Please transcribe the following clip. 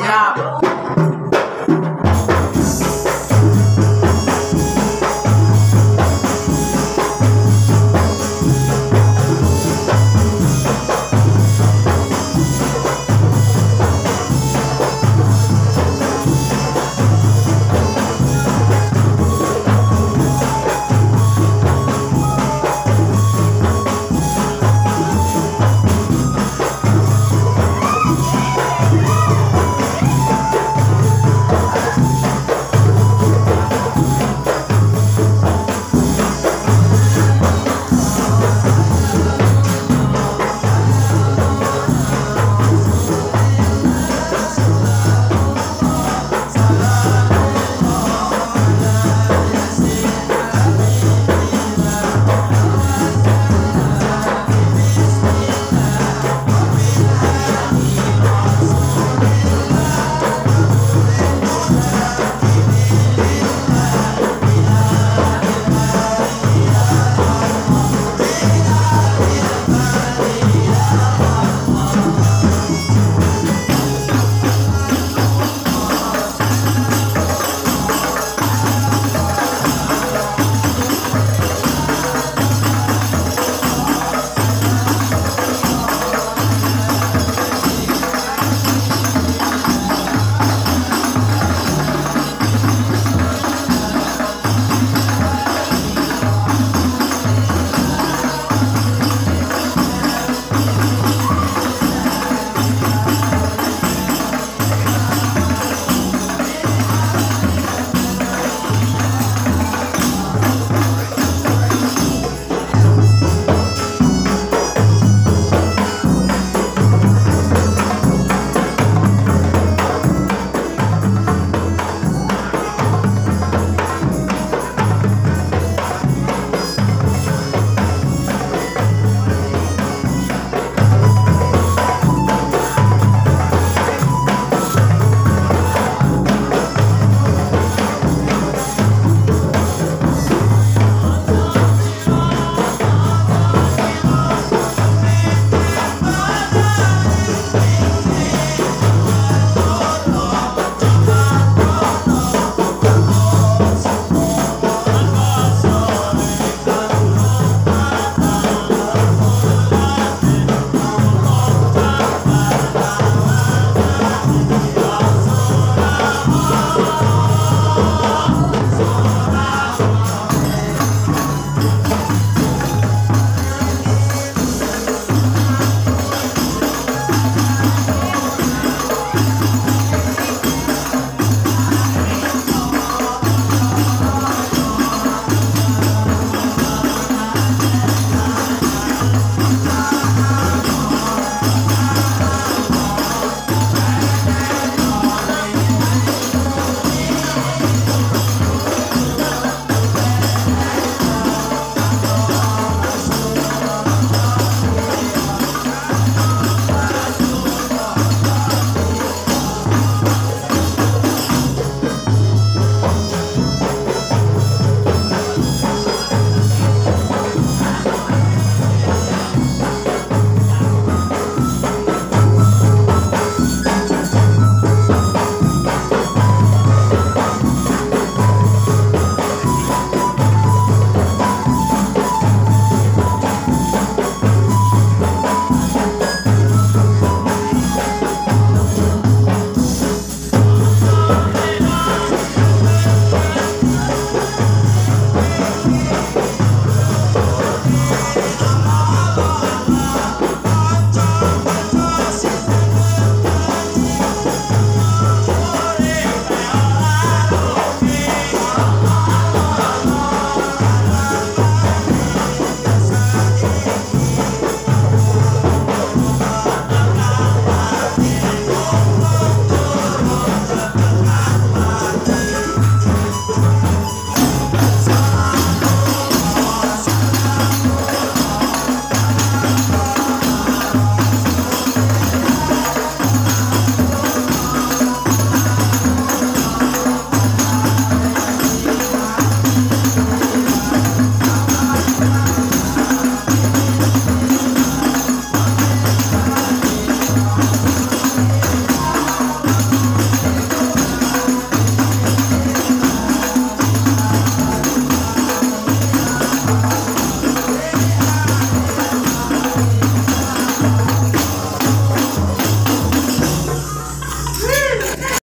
Yeah.